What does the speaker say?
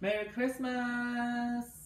Merry Christmas!